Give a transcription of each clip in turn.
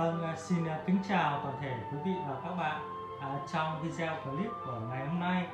Vâng, à, xin à, kính chào toàn thể quý vị và các bạn. À, trong video clip của ngày hôm nay,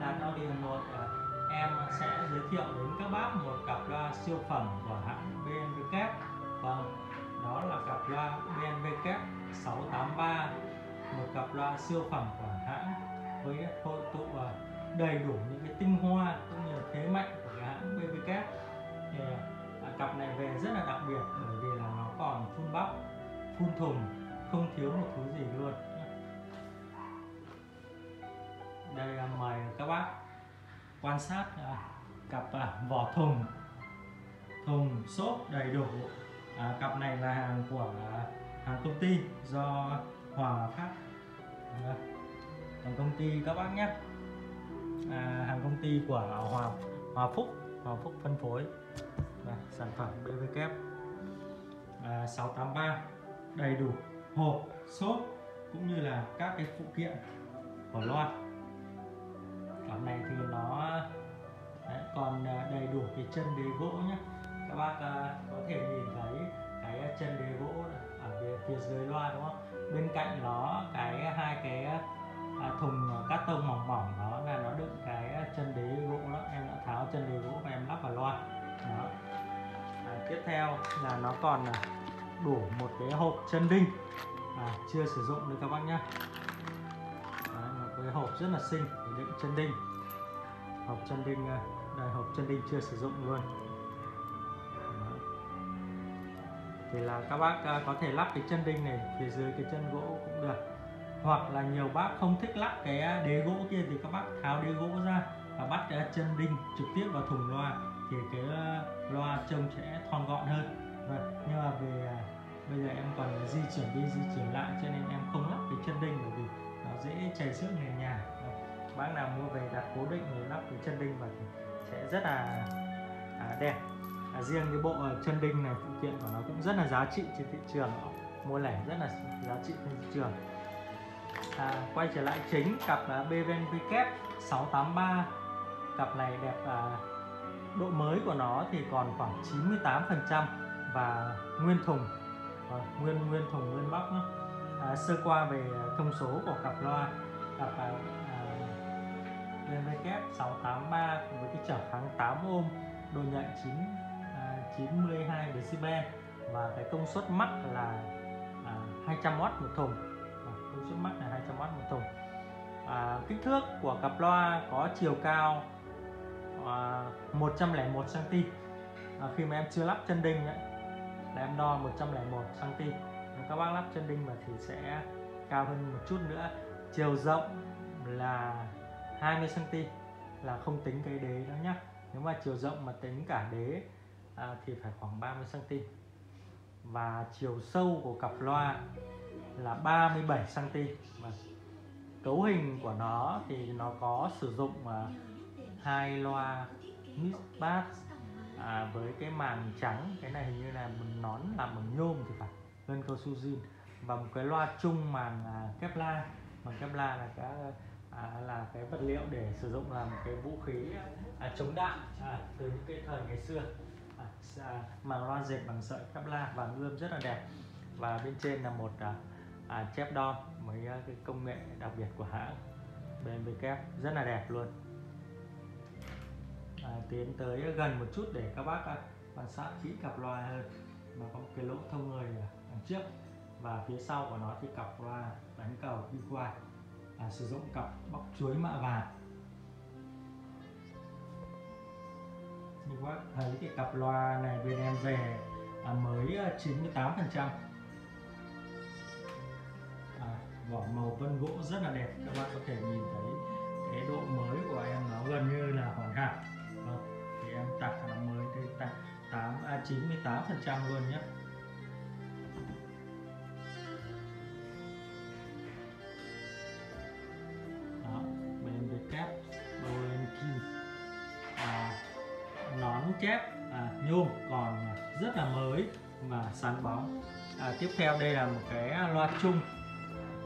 Đạt Audio 1 à, em sẽ giới thiệu đến các bác một cặp loa siêu phẩm của hãng BNVK. Vâng, đó là cặp loa BNVK 683, một cặp loa siêu phẩm của hãng với hội tụ à, đầy đủ những cái tinh hoa cũng như thế mạnh của cái hãng BNVK. Thì, à, cặp này về rất là đặc biệt bởi vì là nó còn phun bắp phun thùng không thiếu một thứ gì luôn. Đây là mời các bác quan sát à, cặp à, vỏ thùng. Thùng xốp đầy đủ. À, cặp này là hàng của à, hàng công ty do Hòa Phát hàng công ty các bác nhé. À, hàng công ty của Hòa Hòa Phúc Hòa Phúc phân phối. À, sản phẩm BVK à, 683 đầy đủ hộp xốp cũng như là các cái phụ kiện của loa. Còn này thì nó đấy, còn à, đầy đủ cái chân đế gỗ nhé các bác à, có thể nhìn thấy cái à, chân đế gỗ ở phía, phía dưới loa đúng không? Bên cạnh nó cái hai cái à, thùng cát tông mỏng mỏng đó là nó đựng cái chân đế gỗ đó. Em đã tháo chân đế gỗ và em lắp vào loa. Đó. À, tiếp theo là nó còn đổ một cái hộp chân đinh. À, chưa sử dụng đấy các bác nhé Đấy, một cái hộp rất là xinh để đựng chân đinh. Hộp chân đinh à, đây hộp chân đinh chưa sử dụng luôn. Đấy. thì là các bác à, có thể lắp cái chân đinh này phía dưới cái chân gỗ cũng được. Hoặc là nhiều bác không thích lắp cái đế gỗ kia thì các bác tháo đế gỗ ra và bắt cái chân đinh trực tiếp vào thùng loa thì cái à, loa trông sẽ thon gọn hơn. Vâng, nhưng mà về à, bây giờ em còn di chuyển đi di chuyển lại cho nên em không lắp cái chân đinh bởi vì nó dễ chảy xước nền nhà. Vâng, bác nào mua về đặt cố định rồi lắp cái chân đinh vào thì sẽ rất là à, đẹp. À, riêng cái bộ à, chân đinh này phụ kiện của nó cũng rất là giá trị trên thị trường mua lẻ rất là giá trị trên thị trường. À, quay trở lại chính cặp à, BVNV kép 683 cặp này đẹp à, độ mới của nó thì còn khoảng 98 phần trăm và nguyên thùng. À, nguyên nguyên thùng nguyên bóc nữa. À, sơ qua về à, thông số của cặp loa. Cặp à, à BMW 683 với cái trở kháng 8 ohm độ nhận 9 à, 92 decibel. Và cái công suất mắc là à, 200W một thùng. À, công suất mắc là 200W một thùng. À, kích thước của cặp loa có chiều cao à, 101 cm à, khi mà em chưa lắp chân đinh ấy, là em đo 101 cm nếu các bác lắp chân đinh mà thì sẽ cao hơn một chút nữa. Chiều rộng là 20 cm là không tính cái đế đó nhá. Nếu mà chiều rộng mà tính cả đế à, thì phải khoảng 30 cm và chiều sâu của cặp loa là 37 cm và cấu hình của nó thì nó có sử dụng uh, hai loa mid bass à, với cái màng trắng cái này hình như là một nón làm bằng nhôm thì phải gân cao su zin. Và một cái loa chung màng à, kevlar. Màng kevlar là cái à, là cái vật liệu để sử dụng làm cái vũ khí à, chống đạn à, từ những cái thời ngày xưa. À, à, màng loa dệt bằng sợi kevlar và ươm rất là đẹp. Và bên trên là một à, à, chép đo với à, cái công nghệ đặc biệt của hãng BMW rất là đẹp luôn à, tiến tới gần một chút để các bác à, quan sát kỹ cặp loa hơn. Nó có một cái lỗ thông người ở đằng trước. Và phía sau của nó thì cặp loa đánh cầu đi qua. À, sử dụng cặp bóc chuối mạ vàng. Như các bác thấy thì cặp loa này bên em về à, mới à, 98 phần trăm. À, vỏ màu vân gỗ rất là đẹp. Các bạn có thể nhìn thấy cái độ mới của em nó gần như là hoàn hảo em. Tặng nó mới tặng tám à, 98 phần trăm luôn nhé. Đó bên về kép đôi lên kim. À, nón kép, à, nhôm còn rất là mới và sáng bóng. À, tiếp theo đây là một cái loa chung.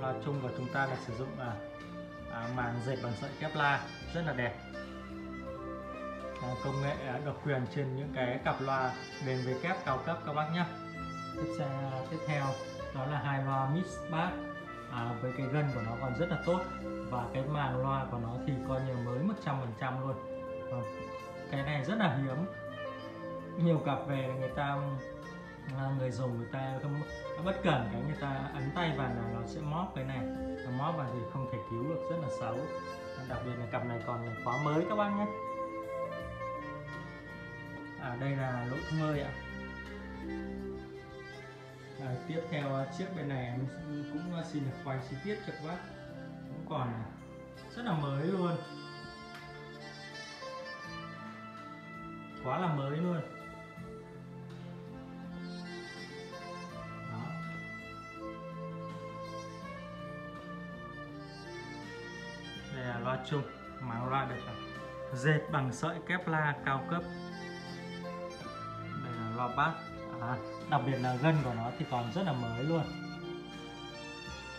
Loa chung của chúng ta là sử dụng à, à, màng dệt bằng sợi kevlar rất là đẹp. À, công nghệ độc quyền trên những cái cặp loa đền với kép cao cấp các bác nhé. Tiếp theo tiếp theo đó là hai loa mix bass. À, với cái gân của nó còn rất là tốt và cái màn loa của nó thì coi như mới 100% luôn. À, cái này rất là hiếm. Nhiều cặp về người ta à, người dùng người ta không bất cẩn cái người ta ấn tay vào là nó sẽ móp cái này. Nó móp vào thì không thể cứu được rất là xấu. Đặc biệt là cặp này còn là khóa mới các bác nhé à đây là lỗ thông hơi ạ. À, tiếp theo à, chiếc bên này em cũng à, xin được quay chi tiết cho các bác. Cũng còn à, rất là mới luôn. Quá là mới luôn. Đó. đây là loa chung mà loa được dệt bằng sợi Kevlar cao cấp loa bass à, đặc biệt là gân của nó thì còn rất là mới luôn.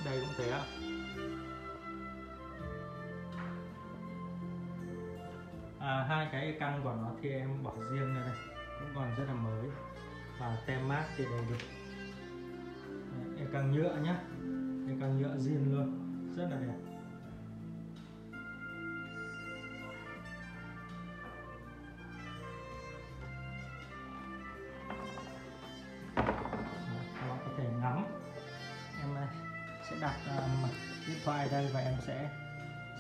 Đây cũng thế ạ. À, hai cái căng của nó thì em bỏ riêng ra đây. Cũng còn rất là mới. Và tem mát thì đầy đủ. Em căng nhựa nhá. Em căng nhựa zin luôn. Rất là đẹp thoại đây và em sẽ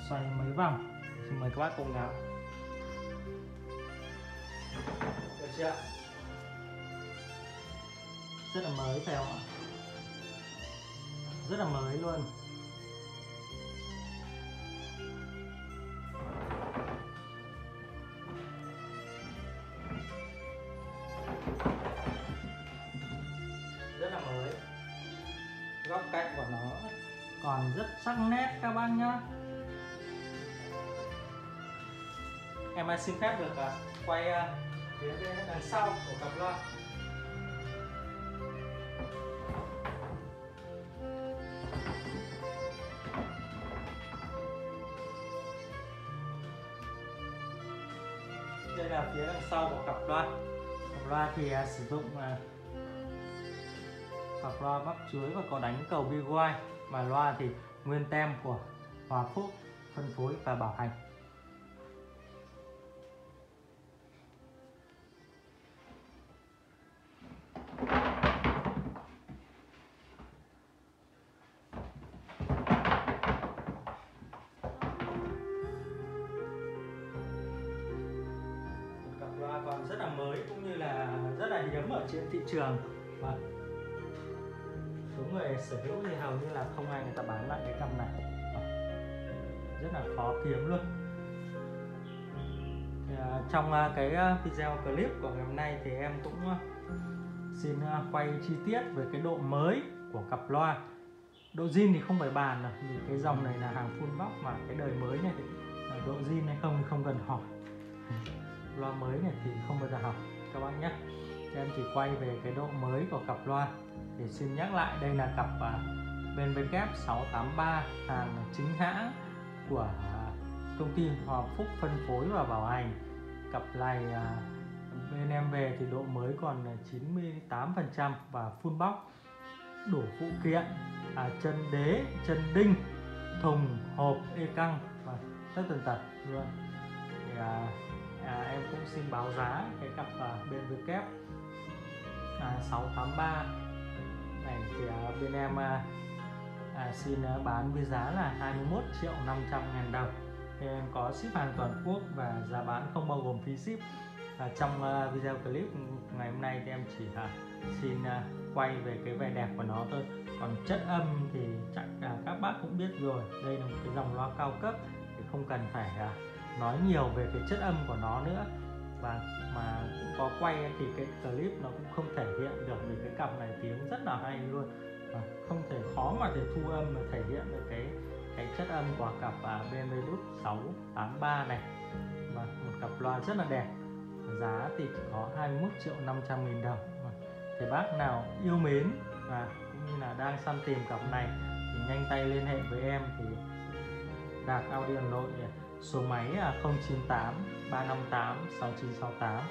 xoay mấy vòng. Xin mời các bác cùng ngắm được chưa? Rất là mới phải không ạ? Rất là mới luôn. Rất là mới. Góc cạnh của nó còn rất sắc nét các bác nhá. Em xin phép được à, quay à, phía bên đằng sau của cặp loa. Đây là phía đằng sau của cặp loa. Cặp loa thì à, sử dụng cặp loa bắp chuối và có đánh cầu bi BY mà loa thì nguyên tem của Hòa Phúc, phân phối và bảo hành. Cặp loa còn rất là mới cũng như là rất là hiếm ở trên thị trường. Và số người sở hữu thì hầu như là không ai người ta bán lại cái cặp này. Ờ, rất là khó kiếm luôn. Thì, à, trong à, cái à, video clip của ngày hôm nay thì em cũng à, xin à, quay chi tiết về cái độ mới của cặp loa. Độ zin thì không phải bàn rồi vì cái dòng này là hàng full box mà cái đời mới này thì à, độ zin hay không thì không cần hỏi. Loa mới này thì không bao giờ học các bạn nhé. Em chỉ quay về cái độ mới của cặp loa thì xin nhắc lại đây là cặp uh, BNW 683 hàng chính hãng của công ty Hòa Phúc phân phối và bảo hành. Cặp này à, bên em về thì độ mới còn 98% và full box đủ phụ kiện à, chân đế chân đinh thùng hộp e căng và tất tần tật luôn thì, à, à, em cũng xin báo giá cái cặp à, BNW à, 683 này thì à, bên em à, à xin à, bán với giá là 21 triệu 500 ngàn đồng. Thì em có ship hàng toàn quốc và giá bán không bao gồm phí ship. À, trong uh, video clip ngày hôm nay thì em chỉ à, xin uh, quay về cái vẻ đẹp của nó thôi. Còn chất âm thì chắc là các bác cũng biết rồi. Đây là một cái dòng loa cao cấp thì không cần phải uh, nói nhiều về cái chất âm của nó nữa và mà cũng có quay thì cái clip nó cũng không thể hiện được vì cái cặp này tiếng rất là hay luôn. Và không thể khó mà để thu âm mà thể hiện được cái cái chất âm của cặp à, BMW Loop 683 này. Và một cặp loa rất là đẹp. Giá thì chỉ có 21 triệu 500 nghìn đồng. Thì bác nào yêu mến và cũng như là đang săn tìm cặp này thì nhanh tay liên hệ với em thì Đạt Audio Hà Nội số máy 098 358 6968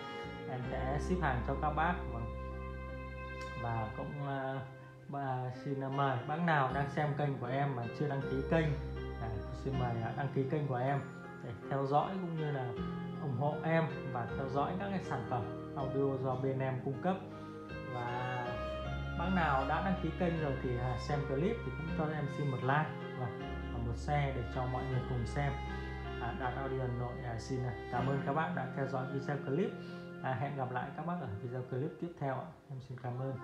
em sẽ ship hàng cho các bác. Vâng. Và, cũng ờ, và xin ờ, mời bác nào đang xem kênh của em mà chưa đăng ký kênh. À, xin mời à, đăng ký kênh của em để theo dõi cũng như là ủng hộ em và theo dõi các cái sản phẩm audio do bên em cung cấp. Và bác nào đã đăng ký kênh rồi thì à, xem clip thì cũng cho em xin một like. Và một share để cho mọi người cùng xem. À, Đạt Audio Hà Nội à, xin à, cảm ơn các bác đã theo dõi video clip. À, hẹn gặp lại các bác ở video clip tiếp theo ạ. em xin cảm ơn.